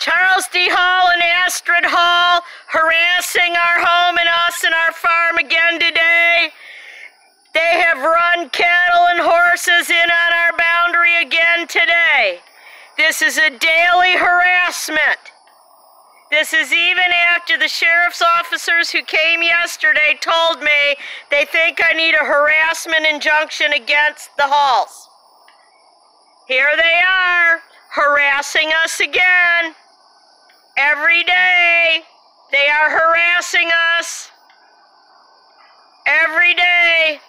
Charles D. Hall and Astrid Hall harassing our home and us and our farm again today. They have run cattle and horses in on our boundary again today. This is a daily harassment. This is even after the sheriff's officers who came yesterday told me they think I need a harassment injunction against the Halls. Here they are, harassing us again. Are harassing us. Every day.